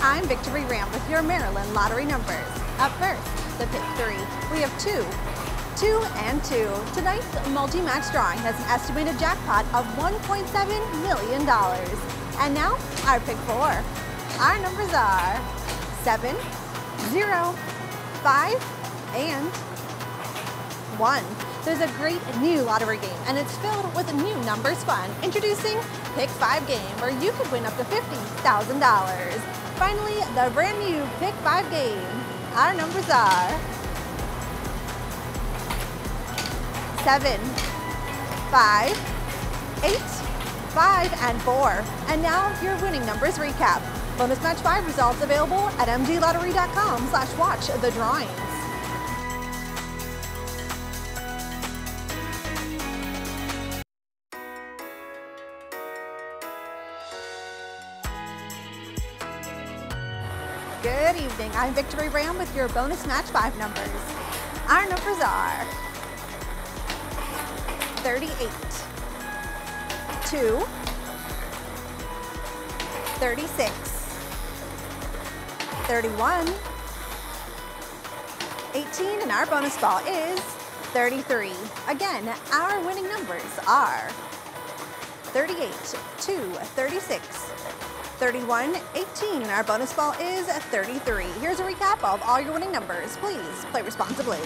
I'm Victory Ram with your Maryland lottery numbers. Up first, the pick three. We have two, two, and two. Tonight's multi-match drawing has an estimated jackpot of $1.7 million. And now, our pick four. Our numbers are seven, zero, five, and one. There's a great new lottery game and it's filled with new numbers fun. Introducing Pick 5 game where you could win up to $50,000. Finally, the brand new Pick 5 game. Our numbers are 7, 5, 8, 5, and 4. And now your winning numbers recap. Bonus Match 5 results available at mdlottery.com slash watch the drawings. Good evening. I'm Victory Ram with your bonus match five numbers. Our numbers are 38, 2, 36, 31, 18, and our bonus ball is 33. Again, our winning numbers are 38, 2, 36, 31, 18, our bonus ball is 33. Here's a recap of all your winning numbers. Please play responsibly.